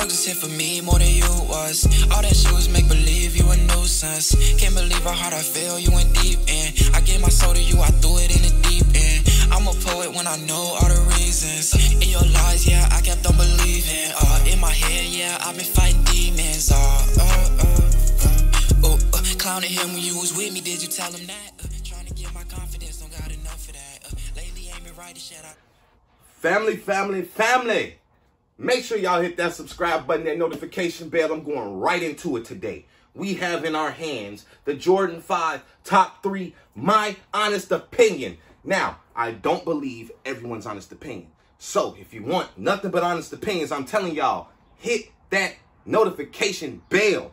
drugs for me more than you was. All that shit was make believe you a nuisance. Can't believe how hard I feel you went deep in. I gave my soul to you, I threw it in the deep end. I'm a poet when I know all the reasons. In your lies, yeah, I kept on believing. Uh, in my head, yeah, I've been fighting demons. Uh, uh, uh, uh, uh, uh, clowning him when you was with me, did you tell him that? Uh, trying to get my confidence, don't got enough of that. Uh, lately, ain't been Family, family, family. Make sure y'all hit that subscribe button, that notification bell. I'm going right into it today. We have in our hands the Jordan 5 top three, my honest opinion. Now, I don't believe everyone's honest opinion. So if you want nothing but honest opinions, I'm telling y'all, hit that notification bell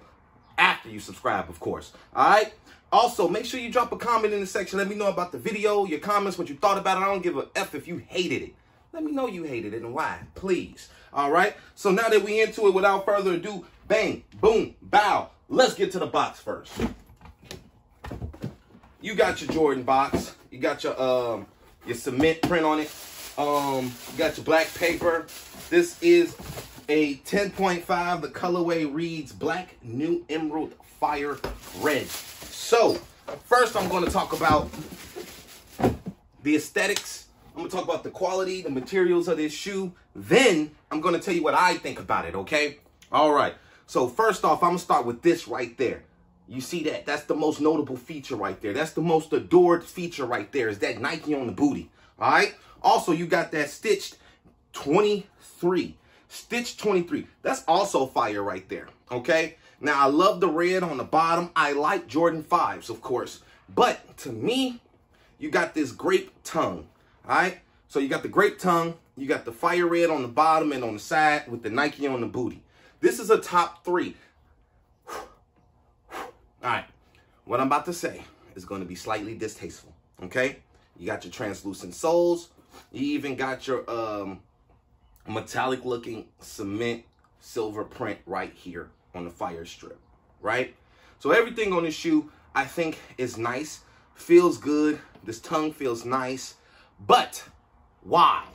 after you subscribe, of course. All right? Also, make sure you drop a comment in the section. Let me know about the video, your comments, what you thought about it. I don't give a F if you hated it. Let me know you hated it and why, please. All right? So now that we into it, without further ado, bang, boom, bow. Let's get to the box first. You got your Jordan box. You got your um your cement print on it. Um, you got your black paper. This is a 10.5. The colorway reads Black New Emerald Fire Red. So, first I'm going to talk about the aesthetics. I'm to talk about the quality, the materials of this shoe. Then I'm to tell you what I think about it, okay? All right. So, first off, I'm to start with this right there. You see that? That's the most notable feature right there. That's the most adored feature right there is that Nike on the booty. All right? Also, you got that stitched 23. Stitch 23. That's also fire right there. Okay? Now, I love the red on the bottom. I like Jordan 5s, of course. But to me, you got this grape tongue. All right? So you got the grape tongue. You got the fire red on the bottom and on the side with the Nike on the booty. This is a top three. All right, what I'm about to say is going to be slightly distasteful, okay? You got your translucent soles. You even got your um, metallic looking cement silver print right here on the fire strip, right? So everything on this shoe, I think is nice, feels good. This tongue feels nice, but why?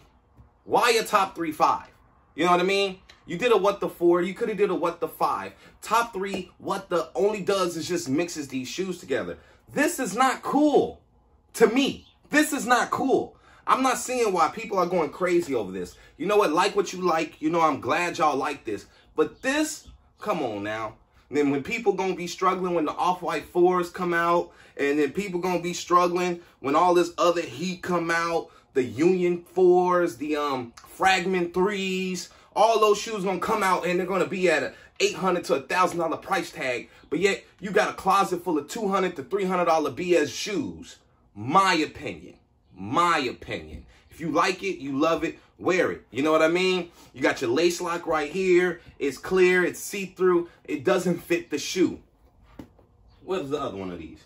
Why a top three five? You know what I mean? You did a what the four, you could have did a what the five. Top three, what the only does is just mixes these shoes together. This is not cool to me. This is not cool. I'm not seeing why people are going crazy over this. You know what? Like what you like. You know, I'm glad y'all like this. But this, come on now. Then when people gonna be struggling when the off-white fours come out, and then people gonna be struggling when all this other heat come out, the Union fours, the um fragment threes, all those shoes gonna come out and they're gonna be at a 800 to a thousand dollar price tag, but yet you got a closet full of 200 to 300 dollar BS shoes. My opinion, my opinion. If you like it, you love it, wear it. You know what I mean? You got your lace lock right here. It's clear, it's see-through. It doesn't fit the shoe. What's the other one of these?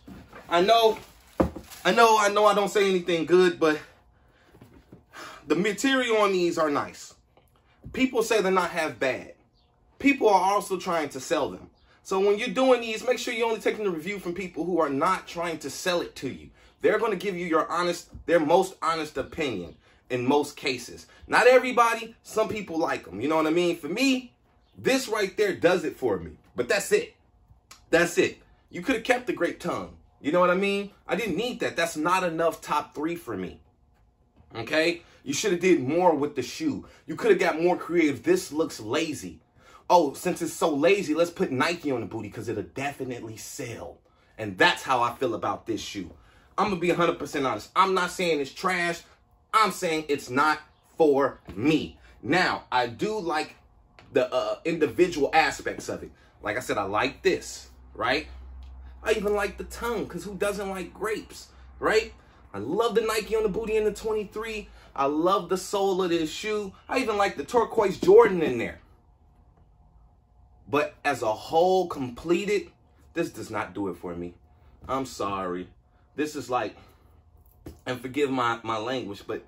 I know, I know, I know I don't say anything good, but the material on these are nice. People say they're not half bad. People are also trying to sell them. So when you're doing these, make sure you're only taking the review from people who are not trying to sell it to you. They're going to give you your honest, their most honest opinion in most cases. Not everybody, some people like them. You know what I mean? For me, this right there does it for me. But that's it. That's it. You could have kept the great tongue. You know what I mean? I didn't need that. That's not enough top three for me. Okay? You should have did more with the shoe. You could have got more creative. This looks lazy. Oh, since it's so lazy, let's put Nike on the booty because it'll definitely sell. And that's how I feel about this shoe. I'm to be 100% honest. I'm not saying it's trash. I'm saying it's not for me. Now, I do like the uh, individual aspects of it. Like I said, I like this, right? I even like the tongue because who doesn't like grapes, right? I love the Nike on the booty in the 23. I love the sole of this shoe. I even like the turquoise Jordan in there. But as a whole completed, this does not do it for me. I'm sorry. This is like, and forgive my, my language, but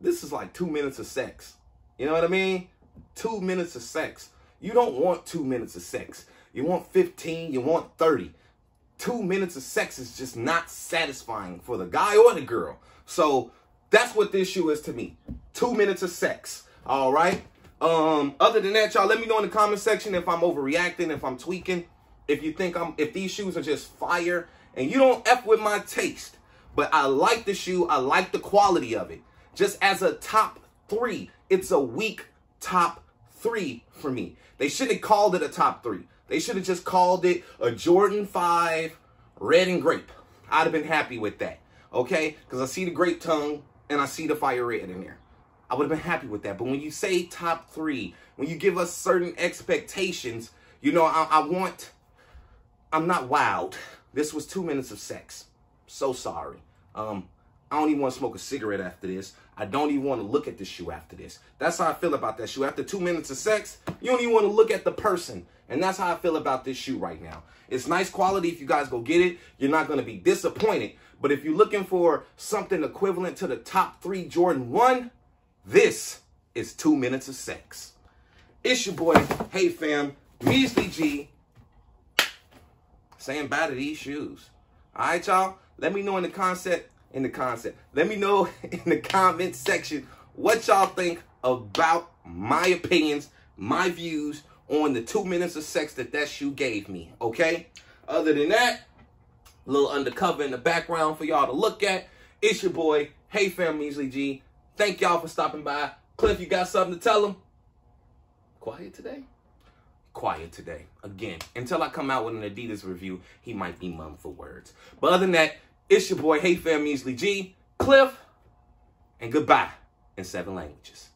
this is like two minutes of sex. You know what I mean? Two minutes of sex. You don't want two minutes of sex. You want 15, you want 30. Two minutes of sex is just not satisfying for the guy or the girl. So that's what this shoe is to me. Two minutes of sex. All right. Um, other than that, y'all, let me know in the comment section if I'm overreacting, if I'm tweaking, if you think I'm, if these shoes are just fire, and you don't f with my taste. But I like the shoe. I like the quality of it. Just as a top three, it's a weak top three for me. They shouldn't have called it a top three. They should have just called it a Jordan 5 red and grape. I'd have been happy with that. Okay? Because I see the grape tongue and I see the fire red in there. I would have been happy with that. But when you say top three, when you give us certain expectations, you know, I, I want, I'm not wild. This was two minutes of sex. So sorry. Um, I don't even want to smoke a cigarette after this. I don't even want to look at the shoe after this. That's how I feel about that shoe. After two minutes of sex, you don't even want to look at the person. And that's how I feel about this shoe right now. It's nice quality. If you guys go get it, you're not going to be disappointed. But if you're looking for something equivalent to the top three Jordan 1, this is two minutes of sex. It's your boy, Hey Fam, Measly G, saying bye to these shoes. All right, y'all? Let me know in the concept, in the concept. Let me know in the comment section what y'all think about my opinions, my views on the two minutes of sex that that shoe gave me, okay? Other than that, a little undercover in the background for y'all to look at. It's your boy, Hey Fam Measly G. Thank y'all for stopping by. Cliff, you got something to tell them? Quiet today? Quiet today. Again, until I come out with an Adidas review, he might be mum for words. But other than that, it's your boy, Hey Fam Measly G, Cliff, and goodbye in seven languages.